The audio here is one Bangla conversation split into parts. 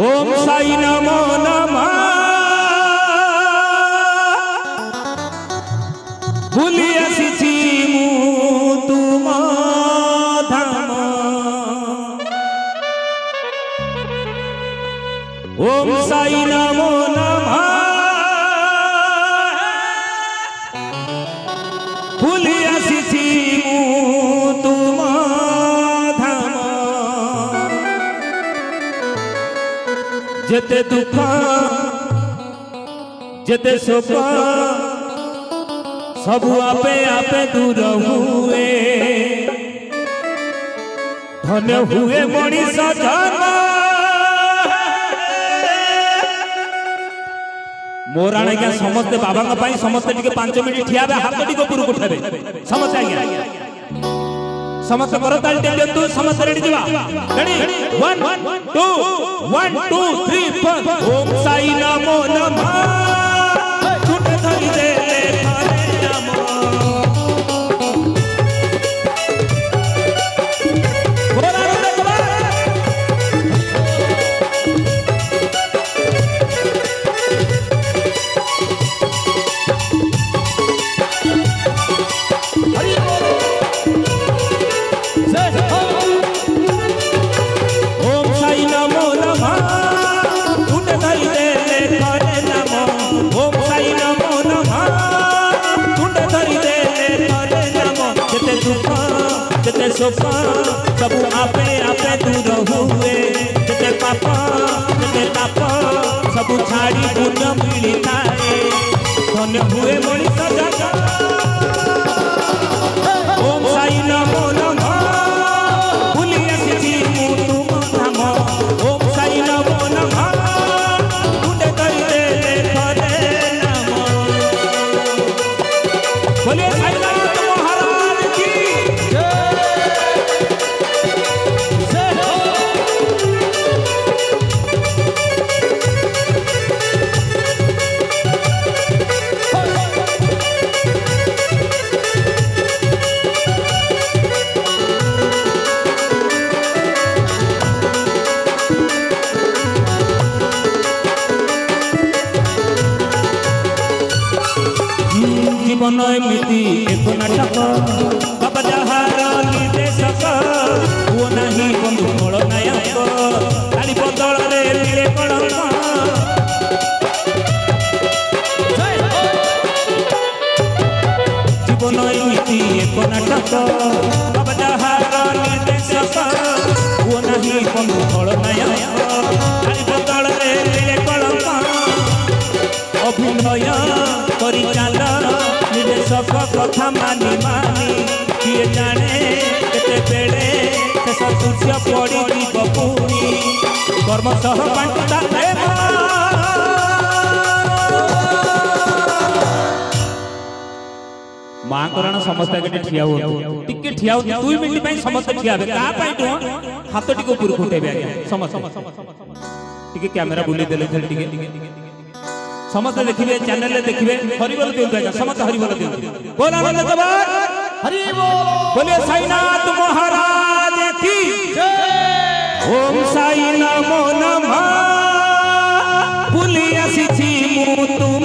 ওম সাই নমো নমা যেতে তুফান যেতে সোপান সবু আপে আপে দূর হুয়ে ধন হুয়ে মଣିষ ধন ମୋର ଆଜ୍ଞା ସମସ୍ତେ ବାବାଙ୍କ ପାଇଁ ସମସ୍ତେ ଟିକେ ପାଞ୍ଚ ମିନିଟ୍ ଠିଆ ହେବେ ହାତ ଟିକେ ଉପରକୁ ଉଠାଇବେ ସମସ୍ତେ ଆଜ୍ଞା ସମସ୍ତେ କର ତାହେଲେ ଟେଲି ଦିଅନ୍ତୁ ସମସ୍ତେ ରେଡି ଯିବା ରେଡି 1 2 1 2 3 4 ଓମ୍ ସାଇ ନମೋ ନମଃ छुपा सब आपे आपे दूर हुए जते पापा जते पापा सब छाड़ी गुण मिली थाए धन हुए मनीष जगत ಮಿತಿ ಎದ್ದು ನಟಕ ಕಬದ ಹಾರಾಗಿ ದೇಶಕ ಹೂವು ನಹಿ ಒಂದು ಕೊಳ ನಯಕ ತಳಿ ಬದಳರೆ ಬಿಳೆ ಕೊಳಕ জীবন নীতি এক নাটক सब कथा मानी मानी किए जाने बेले शेष दृश्य पड़ी जीव पूरी कर्मशः माँ करण समस्त के ठिया हो टिके ठिया हो दुई मिनट पई समस्त ठिया बे का पई तो हाथ टिको ऊपर उठेबे आगे समस्त टिके कैमरा बुली देले टिके ସମସ୍ତେ ଦେଖିବେ ଚ୍ୟାନେଲରେ ଦେଖିବେ ହରିବୋଲ ଦିଅନ୍ତୁ ଆଜ୍ଞା ସମସ୍ତେ ହରିବୋଲ ଦିଅନ୍ତୁ ବୋଲ ଆନନ୍ଦ ଜବାନ ବୋଲେ ସାଇନାଥ ମହାରାଜ କି ଓମ ସାଇ ନମୋ ନମଃ ବୁଲି ଆସିଛି ମୁଁ ତୁମ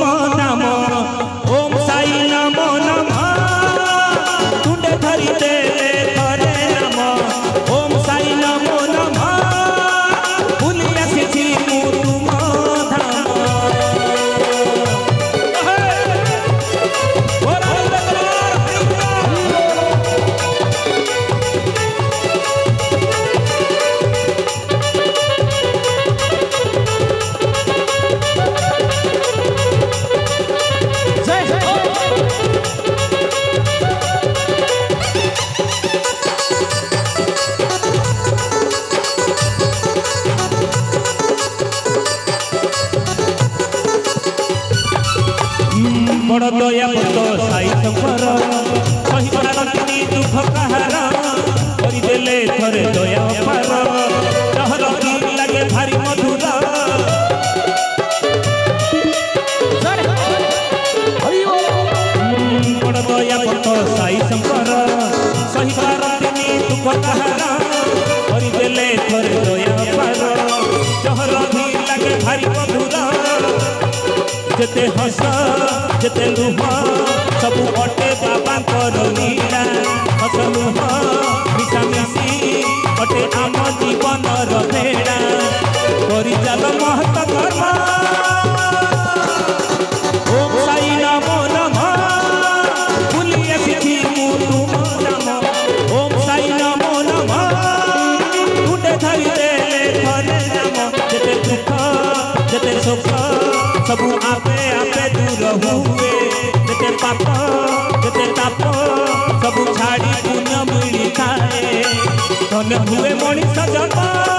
বড় দয়াবত সাইত কর সহিবার দুঃখ কাহার করিদেলে থরে দয়া जते हस जते लुह सब अटे बाबा करो नीला हसलु धन्य हुए मनीष जन्मा